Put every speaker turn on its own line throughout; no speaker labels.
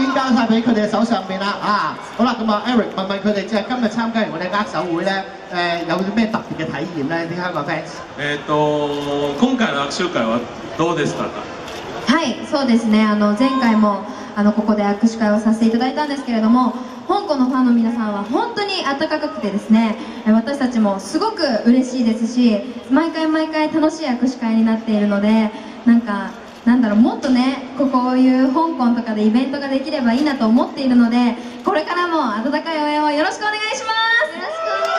已經交晒俾佢哋手上邊啦啊！好啦，咁啊 Eric 問問佢哋，即係今日參加完我哋握手會咧，誒、有啲咩特別嘅體驗咧？啲香港 fans
えっ、と今回の握手会はどうでしたか
はいそうですねあの前回もあのここで握手会をさせていただいたんですけれども香港のファンの皆さんは本当に温かくてですねえ私たちもすごく嬉しいですし毎回毎回楽しい握手会になっているのでなんかなんだろうもっとねここういう香港とかでイベントができればいいなと思っているのでこれからも温かい応援をよろしくお願いしますよろしくお願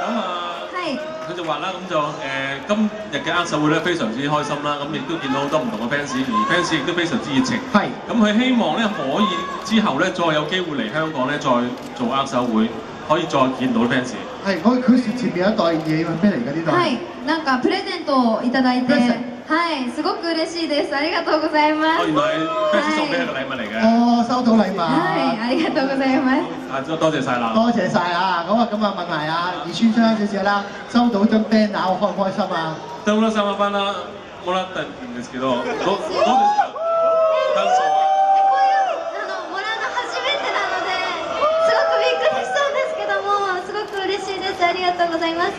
咁啊
いします
佢就話啦，咁就誒、今日嘅握手會咧非常之開心啦，咁亦都見到好多唔同嘅 fans，而 fans 亦都非常之熱情。
係
咁佢希望咧可以之後咧再有機會嚟香港咧再做握手會，可以再見到 fans。
係我佢前面有一袋嘢咩嚟㗎呢度？
はい、なんかプレゼントをいただいて、はい、すごく嬉しいです。ありがとうございます。
哦，原來 fans 送俾佢嘅禮物嚟嘅。
哦，收到禮物。
はい、ありがとうございます。
啊，多多謝晒啦。
多謝晒啊！咁啊，咁啊問埋啊二村昌小姐啦，收到張 banner 開唔開心啊？
田村さんはバナもらったんですけど、どどうですか？感想は？
こういうあのもらうの初めてなのですごくびっくりしたんですけどもすごく嬉しいですありがとうございます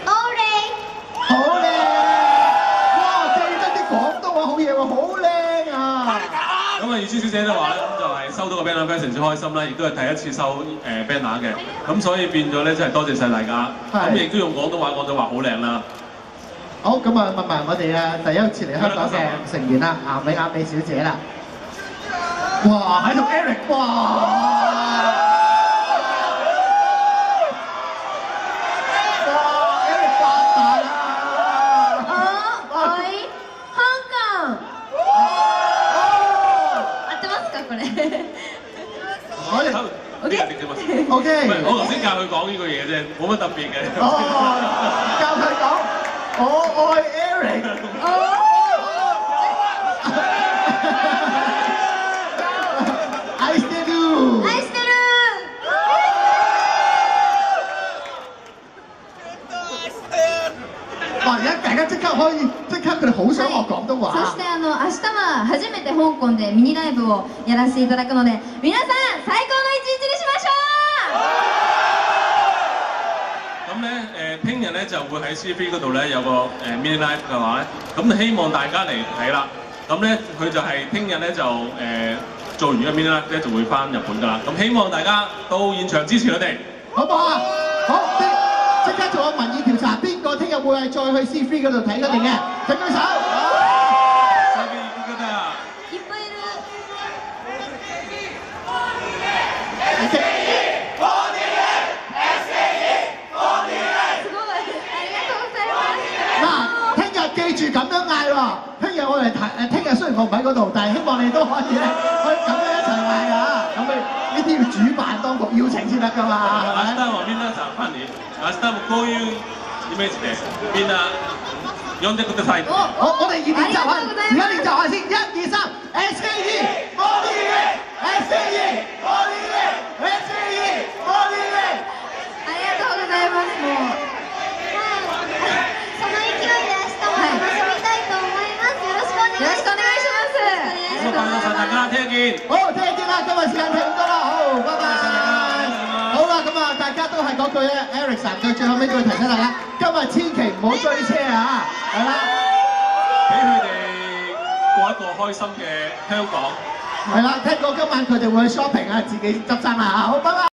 咁啊，葉川小姐都話咧，咁就係收到個 banner 非常之開心啦，亦都係第一次收誒 banner 嘅，咁所以變咗咧，真係多謝晒大家。咁亦都用廣東話講咗話好靚啦。
好，咁啊問埋我哋啊第一次嚟香港嘅成員啦，阿美亞美小姐啦。哇，喺度 Eric，哇！我哋
好，呢個直接問。
OK，
唔係，我頭先教佢講呢個嘢啫，冇乜特別嘅。
哦，教佢講，我愛 Eric。愛してる。
愛してる。
哇！而家大家即刻可以，即刻佢哋好想學廣東
そ
話
し。てあの明日は初めて香港でミニライブをやらせていただくので、皆さん
會喺 C3 嗰度咧有個誒 mini live 嘅話咧，咁希望大家嚟睇啦。咁咧佢就係聽日咧就誒、做完嘅 mini live 咧就會翻日本噶啦。咁希望大家到現場支持佢哋。
好唔好啊？好，即刻做個民意調查，邊個聽日會係再去 C3 嗰度睇佢哋嘅？請舉手。住咁樣嗌喎。聽日我哋睇誒，聽日雖然我唔喺嗰度，但係希望你都可以咧，可以咁樣一齊嗌㗎。咁你呢啲要主辦當局邀請先得㗎嘛，係咪？
明日は皆さんファンに明日もこういうイメージでみんな呼んでください。
好，我哋要練習下，
ありがとうございます
而家練習下先，一二三，S K E，我哋嘅，S K E，我哋嘅
よろしくお願いします
よろしくお願いします。
咁啊，皆さん大家聽日見。
好，聽日見啦！今日時間差唔多啦，好，拜拜。好啦，咁啊，大家都係嗰句咧，Eric 佢最後尾句提醒大家，今日千祈唔好追車啊，係啦，
俾佢哋過一個開心嘅香港。
係啦，聽講今晚佢哋會去 shopping 啊，自己執生啦嚇，好，拜拜。